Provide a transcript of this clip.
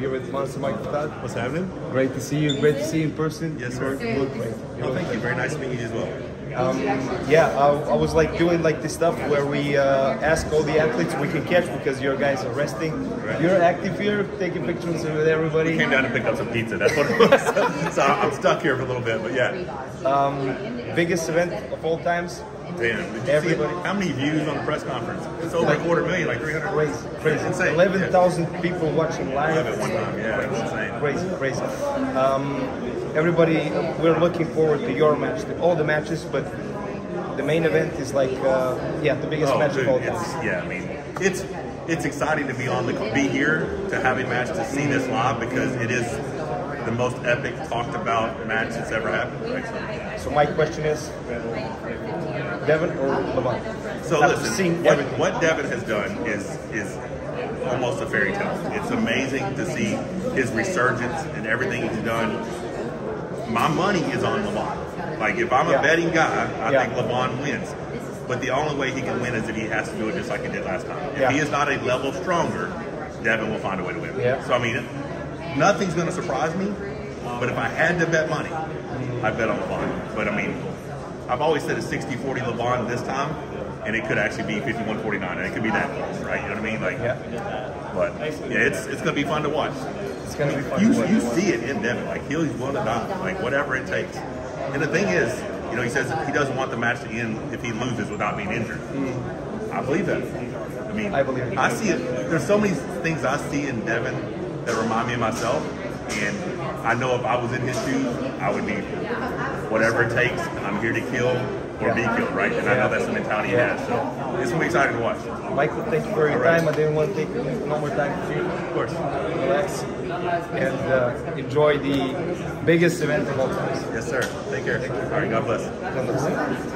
here with Monster Mike Fatad. What's happening? Great to see you. Great to see you in person. Yes, sir. you look great. You Oh, thank you. Very nice meeting you as well. Um, yeah, I, I was like doing like this stuff where we uh, ask all the athletes we can catch because your guys are resting. You're active here, taking pictures with everybody. Came down and picked up some pizza. That's what it was. so I'm stuck here for a little bit, but yeah. Um, biggest event of all times. Damn. Did you Everybody- see how many views on the press conference? It's over a quarter million, like 300. Crazy, crazy. Insane. Eleven Yeah. people watching live. Live at one time, yeah, it's insane. Crazy, crazy. Um, everybody, we're looking forward to your match, to all the matches, but the main event is like, uh, yeah, the biggest Oh, match dude, of all time. yeah, I mean, it's it's exciting to be on the be here to have a match to see this live because it is the most epic talked about match that's ever happened. Right? So, So my question is, Devon or Lamont? So I've listen, what, everything. what Devon has done is is almost a fairy tale. It's amazing to see his resurgence and everything he's done. My money is on Levan. Like if I'm a Yeah. betting guy, I Yeah. think Levan wins. But the only way he can win is if he has to do it just like he did last time. If Yeah. he is not a level stronger, Devon will find a way to win. Yeah. So I mean, nothing's going to surprise me. But if I had to bet money, I bet on Levan. But I mean, I've always said it's 60-40 Levan this time, and it could actually be 51-49, and it could be that close, right? You know what I mean? Like, Yeah, but yeah, it's it's going to be fun to watch. it's gonna be fun. You to watch. you see it in Devon, like he'll he's willing to die, like whatever it takes. And the thing is, you know, he says he doesn't want the match to end if he loses without being injured. Mm. I believe that. I mean, I believe. I see it. There's so many things I see in Devon that remind me of myself, and I know if I was in his shoes, I would be whatever it takes. I'm here to kill or be killed, right? And I know that's the mentality he has. So it's gonna be exciting to watch. Michael, thank you for your right. time. I didn't want to take no more time with you. Of course. Relax and uh, enjoy the biggest event of all time. Yes, sir. Take care. All right. God bless. God bless.